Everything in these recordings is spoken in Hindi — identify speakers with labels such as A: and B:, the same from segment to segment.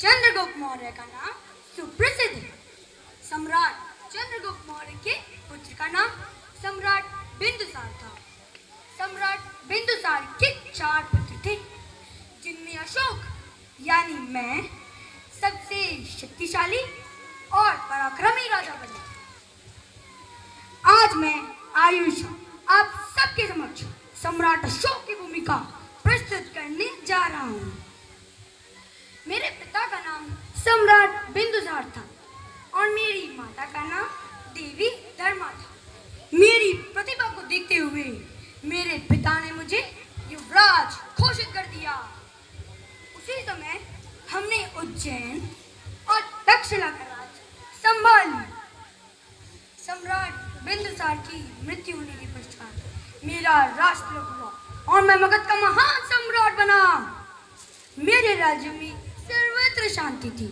A: चंद्रगुप्त मौर्य का नाम सुप्रसिद्ध है। सम्राट चंद्रगुप्त मौर्य के पुत्र का नाम सम्राट बिंदुसार था। सम्राट बिंदुसार के चार पुत्र थे, जिनमें अशोक यानी मैं सबसे शक्तिशाली और पराक्रमी राजा बना। आज मैं आयुष आप सबके समक्ष सम्राट अशोक की भूमिका सम्राट बिंदुसार था और मेरी माता का नाम देवी धर्मा था। मेरी प्रतिभा को देखते हुए मेरे पिता ने मुझे युवराज घोषित कर दिया। उसी समय हमने उज्जैन और तक्षशिला का राज संभाल सम्राट बिंदुसार की मृत्यु होने के पश्चात मेरा राष्ट्र हुआ और मैं मगध का महान सम्राट बना। मेरे राज्य में सर्वत्र शांति थी।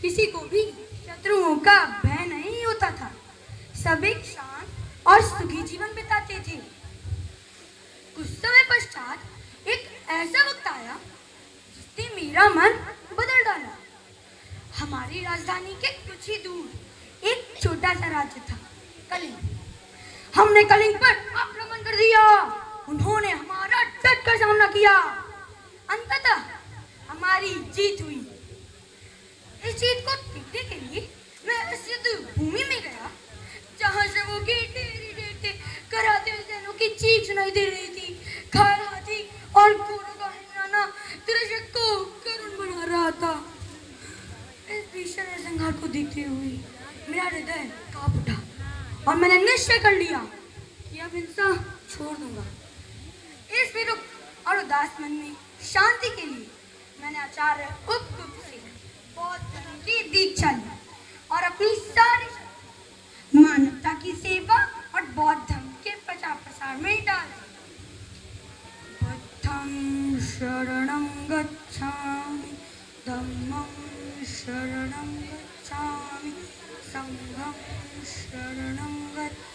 A: किसी को भी शत्रुओं का भय नहीं होता था। सब एक शांत और सुखी जीवन बिताते थे। कुछ समय पश्चात एक ऐसा वक्त आया जिसने मेरा मन बदल डाला। हमारी राजधानी के कुछ ही दूर एक छोटा सा राज्य था, कलिंग। हमने कलिंग पर आक्रमण कर दिया। उन्होंने हमारा डट कर सामना किया। अंततः हमारी जीत हुई। जीत को देखने के लिए मैं इस युद्ध भूमि में गया, जहाँ से वो गेटे रेटे कराते सैनिकों की चीख सुनाई दे रही थी। खाल हाथी और घोड़ों का हिलाना दृश्य को करुण बना रहा था। इस भीषण संघार को देखते हुए मेरा हृदय काँप उठा और मैंने निश्चय कर लिया कि अब हिंसा छोड़ दूँगा। इस विरुद्ध और उदास मन में शांति के लिए मैंने आचार्य उपगुप्त गच्छामि। धम्मं शरणं गच्छामि। सङ्घं शरणं गच्छामि